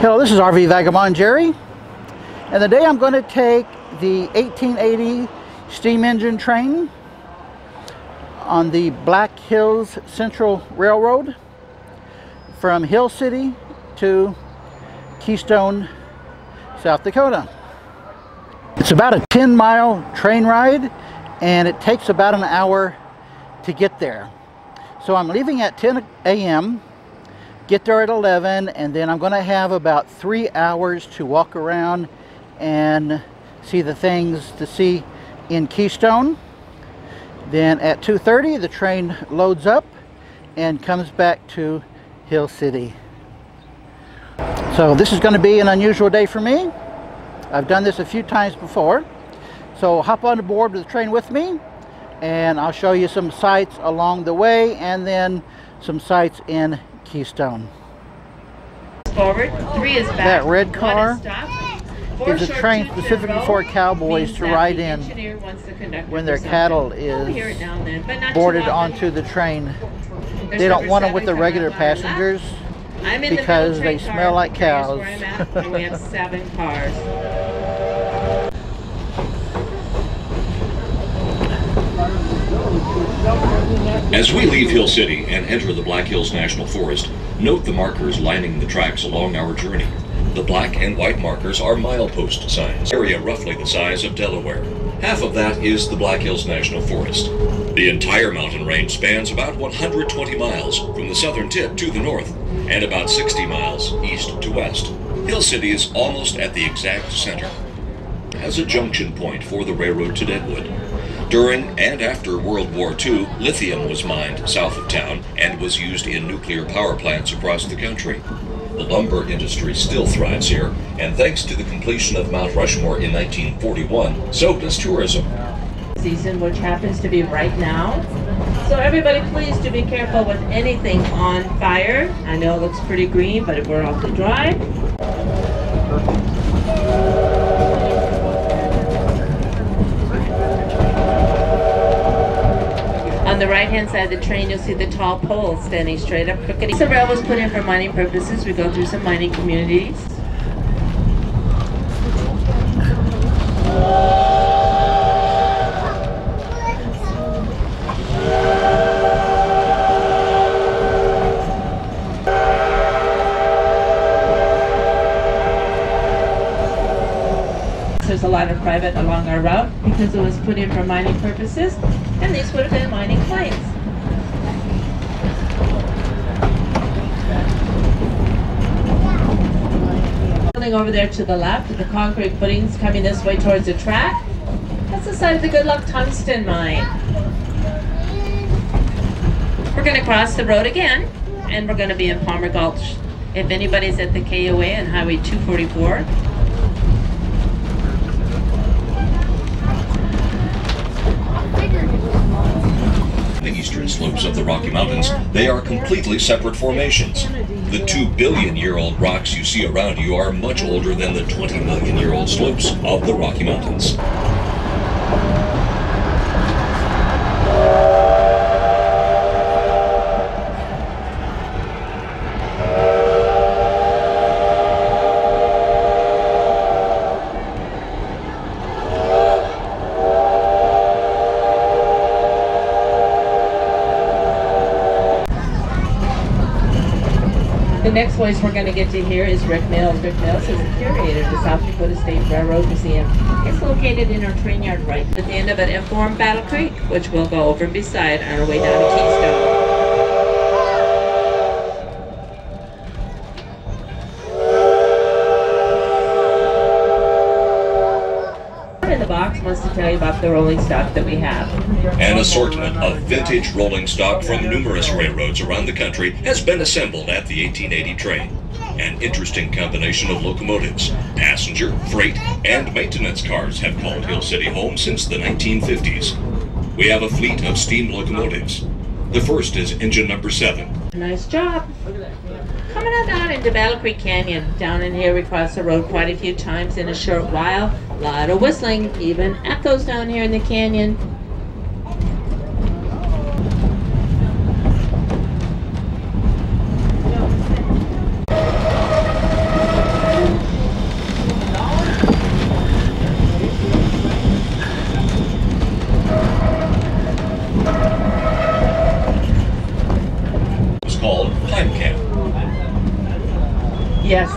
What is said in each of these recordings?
Hello, this is RV Vagabond Jerry. And today I'm going to take the 1880 steam engine train on the Black Hills Central Railroad from Hill City to Keystone, South Dakota. It's about a 10 mile train ride and it takes about an hour to get there. So I'm leaving at 10 a.m., get there at 11, and then I'm going to have about three hours to walk around and see the things to see in Keystone. Then at 2.30, the train loads up and comes back to Hill City. So this is going to be an unusual day for me. I've done this a few times before. So hop on board the train with me and I'll show you some sights along the way and then some sights in Keystone. Forward, three is back. That red car is a train specifically for cowboys to ride in when their cattle is boarded onto the train. They don't want them with the regular passengers because they smell like cows. we have seven cars. As we leave Hill City and enter the Black Hills National Forest, note the markers lining the tracks along our journey. The black and white markers are milepost signs, area roughly the size of Delaware. Half of that is the Black Hills National Forest. The entire mountain range spans about 120 miles from the southern tip to the north and about 60 miles east to west. Hill City is almost at the exact center. As a junction point for the railroad to Deadwood. During and after World War II, lithium was mined south of town and was used in nuclear power plants across the country. The lumber industry still thrives here, and thanks to the completion of Mount Rushmore in 1941, so does tourism. Season, which happens to be right now. So everybody please do be careful with anything on fire. I know it looks pretty green, but we're awfully dry. The right-hand side of the train, you'll see the tall pole standing straight up crooked. The rail was put in for mining purposes. We go through some mining communities. There's a lot of private along our route because it was put in for mining purposes, and these would have been mining claims. Over there to the left, the concrete footings coming this way towards the track. That's the side of the Good Luck Tungsten Mine. We're going to cross the road again, and we're going to be in Palmer Gulch. If anybody's at the KOA on Highway 244, the eastern slopes of the Rocky Mountains, they are completely separate formations. The two billion year old rocks you see around you are much older than the 20 million year old slopes of the Rocky Mountains. Next place we're going to get to here is Rick Mills. Rick Mills is the curator of the South Dakota State Railroad Museum. It's located in our train yard right at the end of it informed Battle Creek, which we'll go over beside on our way down to Keystone. Box wants to tell you about the rolling stock that we have. An assortment of vintage rolling stock from numerous railroads around the country has been assembled at the 1880 train. An interesting combination of locomotives, passenger, freight, and maintenance cars have called Hill City home since the 1950s. We have a fleet of steam locomotives. The first is engine number 7. Nice job. Coming on down into Battle Creek Canyon. Down in here, we cross the road quite a few times in a short while. A lot of whistling, even echoes down here in the canyon.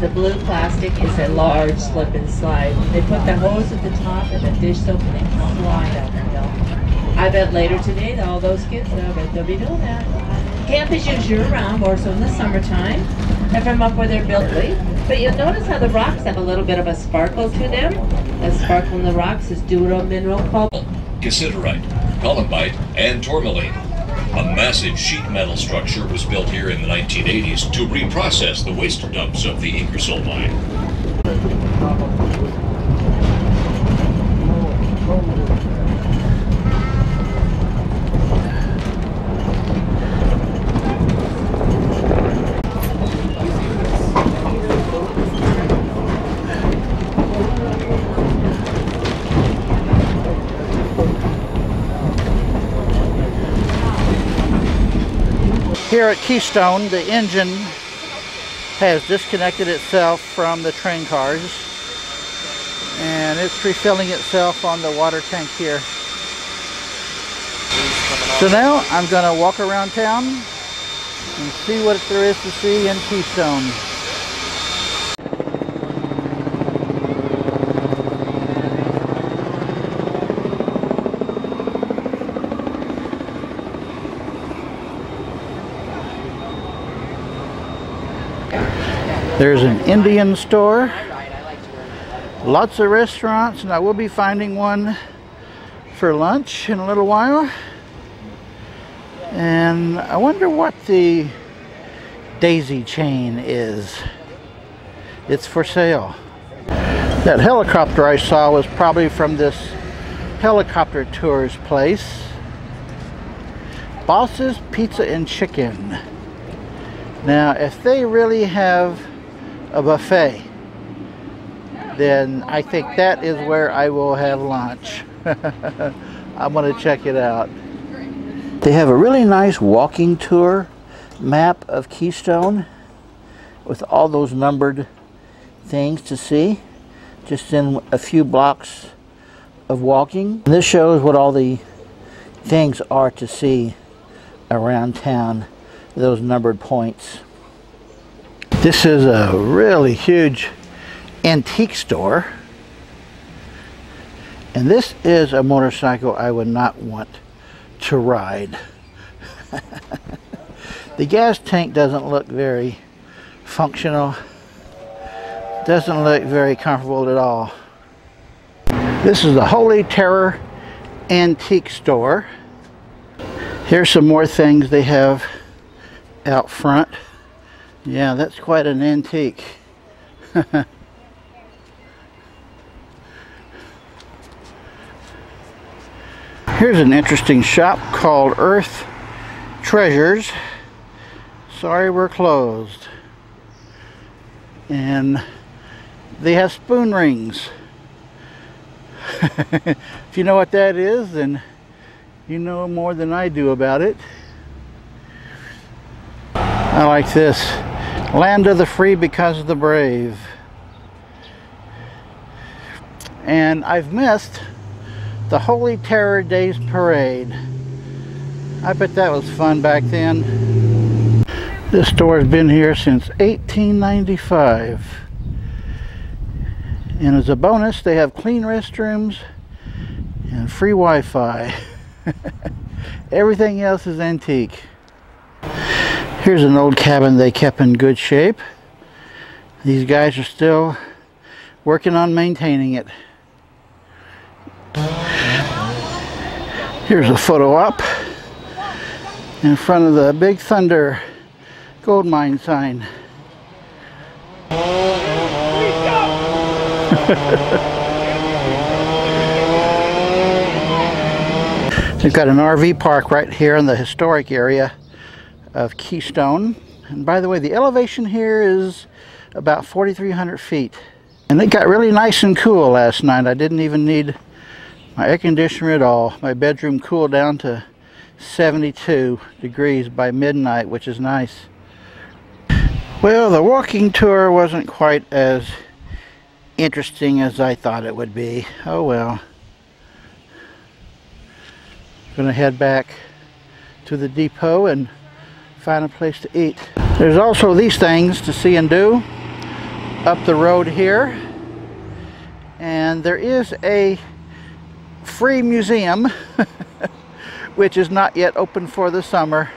The blue plastic is a large slip and slide. They put the hose at the top and the dish soap and they slide down the hill. I bet later today all those kids, I bet they'll be doing that. Camp is used year round, more so in the summertime, if I'm up where they're built. But you'll notice how the rocks have a little bit of a sparkle to them. The sparkle in the rocks is due to mineral called cassiterite, columbite, and tourmaline. A massive sheet metal structure was built here in the 1980s to reprocess the waste dumps of the Ingersoll mine. Here at Keystone, the engine has disconnected itself from the train cars and it's refilling itself on the water tank here. So now I'm going to walk around town and see what there is to see in Keystone. There's an Indian store, lots of restaurants, and I will be finding one for lunch in a little while. And I wonder what the daisy chain is. It's for sale. That helicopter I saw was probably from this helicopter tours place. Boss's Pizza and Chicken. Now, if they really have a buffet, then I think that is where I will have lunch. I'm going to check it out. They have a really nice walking tour map of Keystone with all those numbered things to see just in a few blocks of walking. This shows what all the things are to see around town, those numbered points. This is a really huge antique store. And this is a motorcycle I would not want to ride. the gas tank doesn't look very functional. Doesn't look very comfortable at all. This is the Holy Terror Antique Store. Here's some more things they have out front. Yeah, that's quite an antique. Here's an interesting shop called Earth Treasures. Sorry, we're closed. And they have spoon rings. if you know what that is, then you know more than I do about it. I like this. Land of the free because of the brave. And I've missed the Holy Terror Days Parade. I bet that was fun back then. This store has been here since 1895. And as a bonus, they have clean restrooms and free Wi-Fi. Everything else is antique. Here's an old cabin they kept in good shape. These guys are still working on maintaining it. Here's a photo op in front of the Big Thunder gold mine sign. They've got an RV park right here in the historic area of Keystone. And by the way, the elevation here is about 4,300 feet. And it got really nice and cool last night. I didn't even need my air conditioner at all. My bedroom cooled down to 72 degrees by midnight, which is nice. Well, the walking tour wasn't quite as interesting as I thought it would be. Oh well. Gonna head back to the depot and find a place to eat. There's also these things to see and do. up the road here. And there is a free museum, which is not yet open for the summer.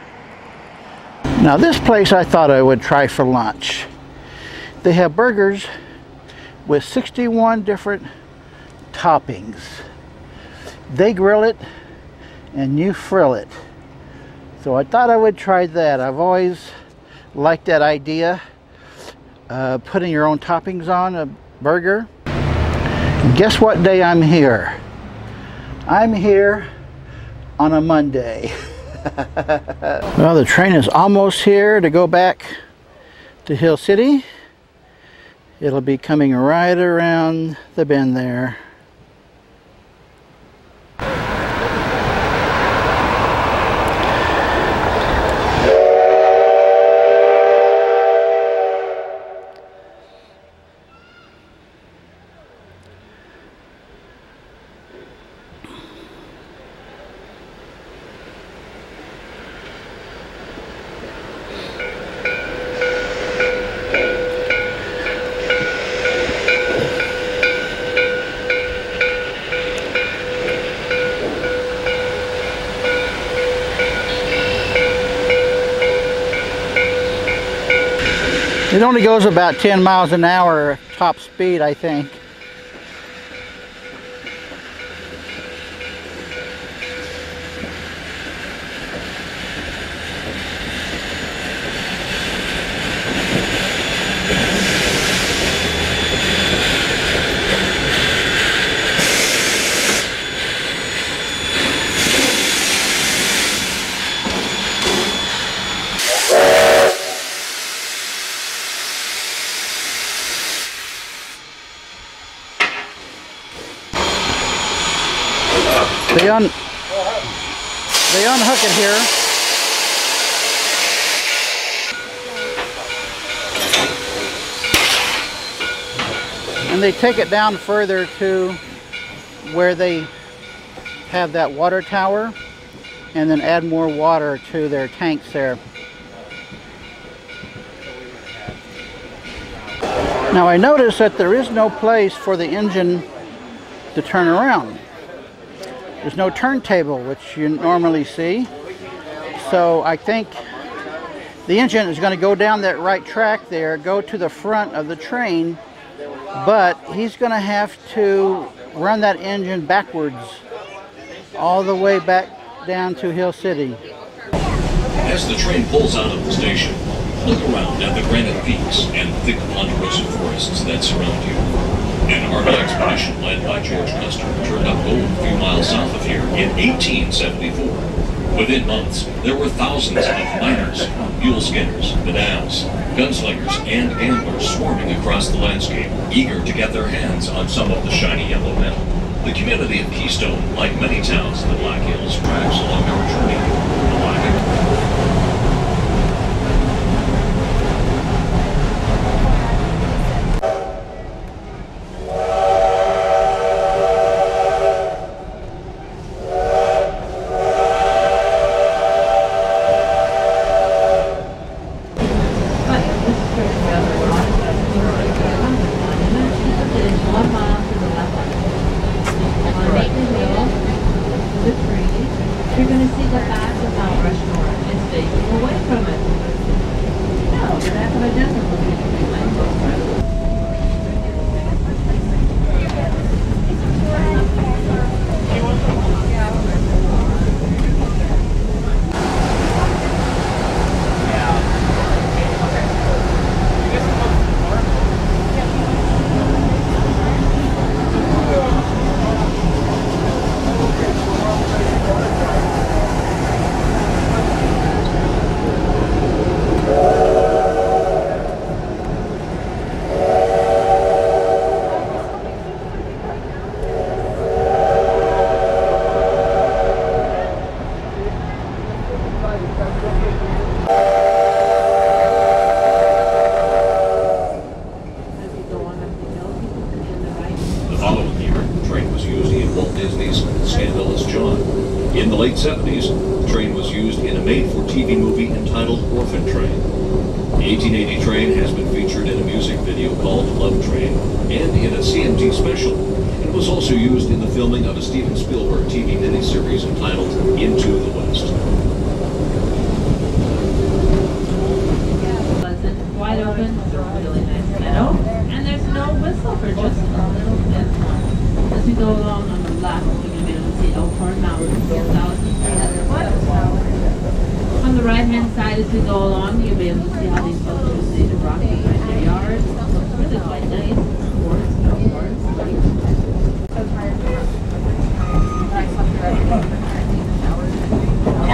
Now this place I thought I would try for lunch. They have burgers with 61 different toppings. They grill it and you frill it. So I thought I would try that. I've always liked that idea. Uh, putting your own toppings on a burger. Guess what day I'm here? I'm here on a Monday. well, the train is almost here to go back to Hill City. It'll be coming right around the bend there. It only goes about 10 miles an hour top speed, I think. They un they unhook it here. And they take it down further to where they have that water tower and then add more water to their tanks there. Now I notice that there is no place for the engine to turn around. There's no turntable, which you normally see. So I think the engine is going to go down that right track there, go to the front of the train, but he's going to have to run that engine backwards all the way back down to Hill City. As the train pulls out of the station, look around at the granite peaks and thick ponderosa forests that surround you. An army expedition led by George Custer turned up gold a few miles south of here in 1874. Within months, there were thousands of miners, mule skinners, vidals, gunslingers, and gamblers swarming across the landscape, eager to get their hands on some of the shiny yellow metal. The community of Keystone, like many towns in the Black Hills, tracks along our journey. The Black You're going to see the back of Mount Rushmore. It's facing away from it. No, the back of it doesn't look at you. As you go on up the hill, you can see on the right. The following year, the train was used in Walt Disney's Scandalous John. In the late 70s, the train was used in a made-for-TV movie entitled Orphan Train. The 1880 train has been featured in a music video called Love Train and in a CMT special. It was also used in the of a Steven Spielberg TV miniseries entitled Into the West. Pleasant, wide open, with a really nice meadow, and there's no whistle for just a little bit. As we go along on the left, be able to see Elkhorn Mountain, 4,300 foot. On the right-hand side, as we go along, you'll be able to see how these folks use native rock find their yards. Looks really quite nice.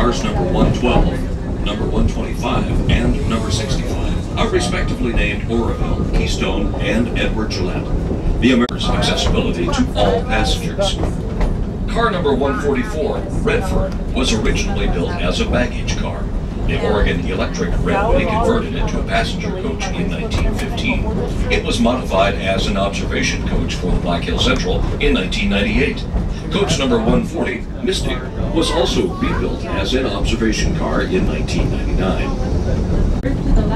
Cars number 112, number 125, and number 65 are respectively named Oreville, Keystone, and Edward Gillette. The America's accessibility to all passengers. Car number 144, Redford, was originally built as a baggage car. The Oregon Electric Railway converted it to a passenger coach in 1915. It was modified as an observation coach for the Black Hill Central in 1998. Coach number 140, Mystic, was also rebuilt as an observation car in 1999.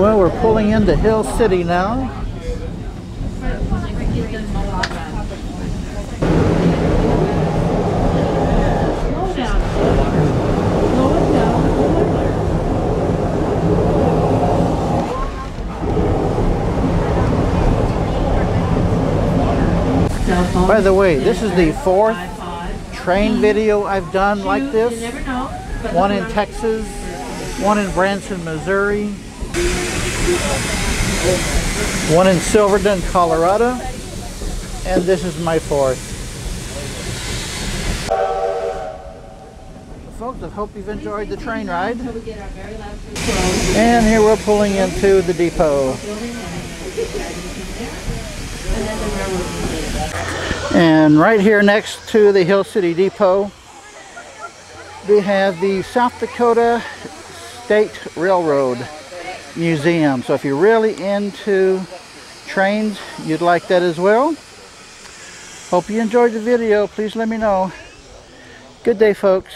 Well, we're pulling into Hill City now. Slow down. Slow it down. Cell phone. By the way, this is the fourth train video I've done like this. You never know. but One in. Texas, one in Branson, Missouri, one in Silverton, Colorado, and this is my fourth. Folks, I hope you've enjoyed the train ride. And here we're pulling into the depot. And right here next to the Hill City Depot, we have the South Dakota State Railroad Museum. So if you're really into trains, you'd like that as well. Hope you enjoyed the video. Please let me know. Good day, folks.